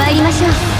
参りましょう。